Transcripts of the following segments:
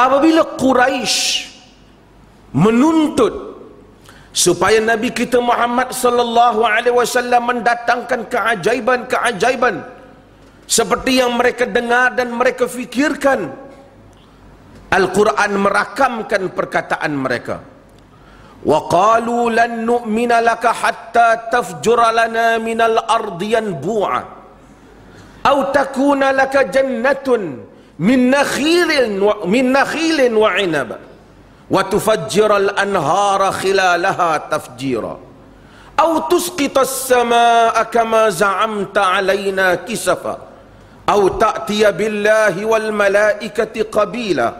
apabila Quraisy menuntut supaya Nabi kita Muhammad sallallahu alaihi wasallam mendatangkan keajaiban-keajaiban seperti yang mereka dengar dan mereka fikirkan Al-Quran merakamkan perkataan mereka. Wa qalu lan nu'mina laka hatta tafjura lana minal ardi yanbu'a aw takuna laka jannatun nakhilin wa min nakhilin wa 'inaba وتفجر الأنهار خلالها تفجيرا. أو تسقط السماء كما زعمت علينا كسفا. أو تأتي بالله والملائكة قبيلا.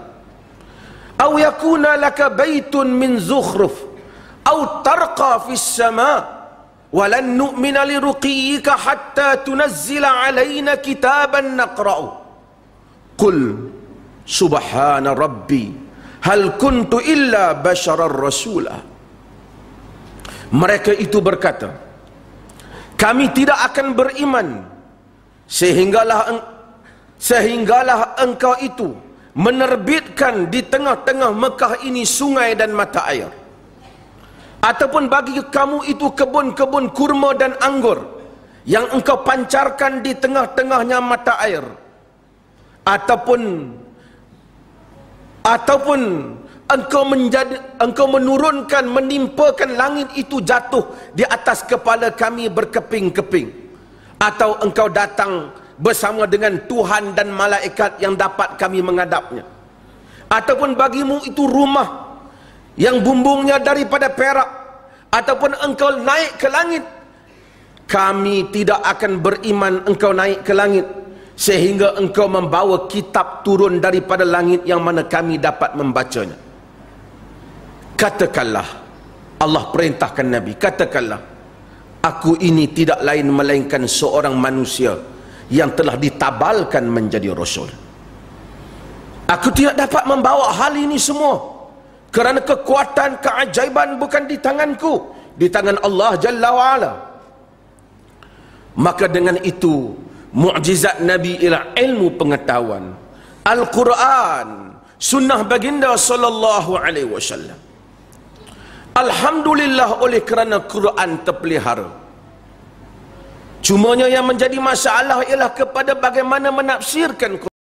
أو يكون لك بيت من زخرف. أو ترقى في السماء. ولن نؤمن لرقيك حتى تنزل علينا كتابا نقرأ Qul subhana rabbi hal kuntu illa basyarar rasulah mereka itu berkata kami tidak akan beriman sehinggalah sehinggalah engkau itu menerbitkan di tengah-tengah Mekah ini sungai dan mata air. Ataupun bagi kamu itu kebun-kebun kurma dan anggur yang engkau pancarkan di tengah-tengahnya mata air ataupun ataupun engkau menjadi engkau menurunkan menimpakan langit itu jatuh di atas kepala kami berkeping-keping. Atau engkau datang bersama dengan Tuhan dan malaikat yang dapat kami menghadapnya. Ataupun bagimu itu rumah yang bumbungnya daripada perak. Ataupun engkau naik ke langit. Kami tidak akan beriman engkau naik ke langit sehingga engkau membawa kitab turun daripada langit yang mana kami dapat membacanya. Katakanlah Allah perintahkan Nabi katakanlah aku ini tidak lain melainkan seorang manusia yang telah ditabalkan menjadi rasul. Aku tidak dapat membawa hal ini semua kerana kekuatan keajaiban bukan di tanganku di tangan Allah Jalla wa'ala. Maka dengan itu mukjizat Nabi ialah ilmu pengetahuan. Al-Quran sunnah baginda sallallahu alaihi wasallam. Alhamdulillah oleh kerana Quran terpelihara. Cumanya yang menjadi masalah ialah kepada bagaimana menafsirkan Quran